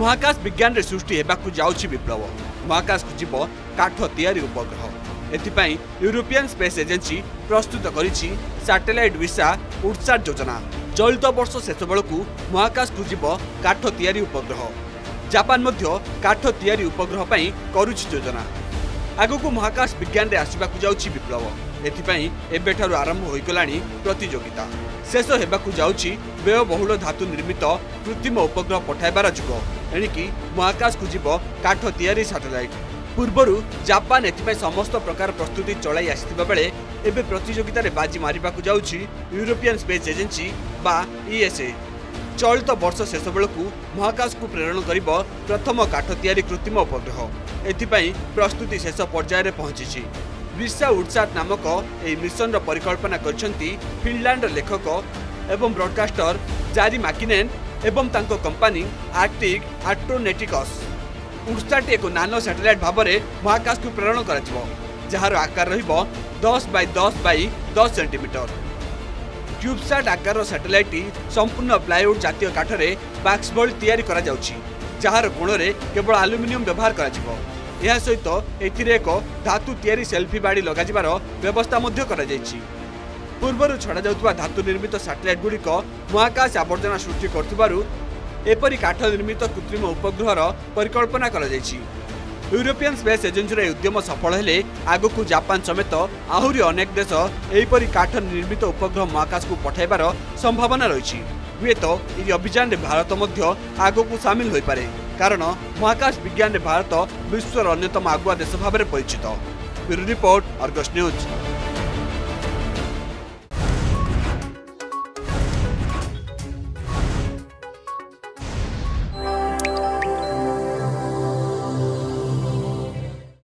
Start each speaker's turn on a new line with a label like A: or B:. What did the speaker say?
A: ମହାକାଶ ବିଜ୍ଞାନରେ ସୃଷ୍ଟି ହେବାକୁ ଯାଉଛି ବିପ୍ଳବ। ମହାକାଶକୁ ଯିବ କାଠ ତିଆରି ଉପଗ୍ରହ। ଏଥିପାଇଁ ୟୁରୋପିଆନ୍ ସ୍ପେସ୍ ଏଜେନ୍ସି ପ୍ରସ୍ତୁତ କରିଛି ସାଟେଲାଇଟ୍ ଭିସା ଉଡ୍ସାଟ୍ ଯୋଜନା। ଚଳିତ ବର୍ଷ ଶେଷ ବେଳକୁ ମହାକାଶକୁ ଯିବ କାଠ ତିଆରି ଉପଗ୍ରହ। ଜାପାନ ମଧ୍ୟ କାଠ ତିଆରି ଉପଗ୍ରହ ପାଇଁ କରୁଛି ଯୋଜନା। ଆଗକୁ ମହାକାଶ ବିଜ୍ଞାନରେ ଆସିବାକୁ ଯାଉଛି ବିପ୍ଳବ। ଏଥିପାଇଁ ଏବେଠାରୁ ଆରମ୍ଭ ହୋଇଗଲାଣି ପ୍ରତିଯୋଗିତା। ଶେଷ ହେବାକୁ ଯାଉଛି ବ୍ୟୟବହୁଳ ଧାତୁ ନିର୍ମିତ କୃତ୍ରିମ ଉପଗ୍ରହ ପଠାଇବାର ଯୁଗ। ଏଣିକି ମହାକାଶକୁ ଯିବ କାଠ ତିଆରି ସାଟେଲାଇଟ୍। ପୂର୍ବରୁ ଜାପାନ ଏଥିପାଇଁ ସମସ୍ତ ପ୍ରକାର ପ୍ରସ୍ତୁତି ଚଳାଇ ଆସିଥିବା ବେଳେ ଏବେ ପ୍ରତିଯୋଗିତାରେ ବାଜି ମାରିବାକୁ ଯାଉଛି ୟୁରୋପିଆନ୍ ସ୍ପେସ୍ ଏଜେନ୍ସି ବା ଇଏସ୍ଏ ଚଳିତ ବର୍ଷ ଶେଷ ବେଳକୁ ମହାକାଶକୁ ପ୍ରେରଣ କରିବ ପ୍ରଥମ କାଠ ତିଆରି କୃତ୍ରିମ ଉପଗ୍ରହ। ଏଥିପାଇଁ ପ୍ରସ୍ତୁତି ଶେଷ ପର୍ଯ୍ୟାୟରେ ପହଞ୍ଚିଛି। ବିସା ଉଡ୍ସାଟ୍ ନାମକ ଏହି ମିଶନର ପରିକଳ୍ପନା କରିଛନ୍ତି ଫିନଲାଣ୍ଡର ଲେଖକ ଏବଂ ବ୍ରଡକାଷ୍ଟର ଜାରି ମାକିନେନ୍ ଏବଂ ତାଙ୍କ କମ୍ପାନୀ ଆର୍ଟିକ୍ ଆଟ୍ରୋନେଟିକସ୍। ଉଡ୍ସାଟ୍ ଏକ ନାନୋ ସାଟେଲାଇଟ୍ ଭାବରେ ମହାକାଶକୁ ପ୍ରେରଣ କରାଯିବ ଯାହାର ଆକାର ରହିବ ଦଶ ବାଇ ଦଶ ବାଇ ଦଶ ସେଣ୍ଟିମିଟର। କ୍ୟୁବସାଟ୍ ଆକାରର ସାଟେଲାଇଟ୍ଟି ସମ୍ପୂର୍ଣ୍ଣ ପ୍ଲାଏଉଡ୍ ଜାତୀୟ କାଠରେ ବାକ୍ସ ଭଳି ତିଆରି କରାଯାଉଛି ଯାହାର କୋଣରେ କେବଳ ଆଲୁମିନିୟମ ବ୍ୟବହାର କରାଯିବ। ଏହା ସହିତ ଏଥିରେ ଏକ ଧାତୁ ତିଆରି ସେଲ୍ଫି ବାଡ଼ି ଲଗାଯିବାର ବ୍ୟବସ୍ଥା ମଧ୍ୟ କରାଯାଇଛି। ପୂର୍ବରୁ ଛଡ଼ାଯାଉଥିବା ଧାତୁ ନିର୍ମିତ ସାଟେଲାଇଟ୍ ଗୁଡ଼ିକ ମହାକାଶ ଆବର୍ଜନା ସୃଷ୍ଟି କରୁଥିବାରୁ ଏପରି କାଠ ନିର୍ମିତ କୃତ୍ରିମ ଉପଗ୍ରହର ପରିକଳ୍ପନା କରାଯାଇଛି। ୟୁରୋପିଆନ୍ ସ୍ପେସ୍ ଏଜେନ୍ସିର ଏହି ଉଦ୍ୟମ ସଫଳ ହେଲେ ଆଗକୁ ଜାପାନ ସମେତ ଆହୁରି ଅନେକ ଦେଶ ଏହିପରି କାଠ ନିର୍ମିତ ଉପଗ୍ରହ ମହାକାଶକୁ ପଠାଇବାର ସମ୍ଭାବନା ରହିଛି। ହୁଏତ ଏହି ଅଭିଯାନରେ ଭାରତ ମଧ୍ୟ ଆଗକୁ ସାମିଲ ହୋଇପାରେ। କାରଣ ମହାକାଶ ବିଜ୍ଞାନରେ ଭାରତ ବିଶ୍ୱର ଅନ୍ୟତମ ଆଗୁଆ ଦେଶ ଭାବରେ ପରିଚିତ। Report Argus news.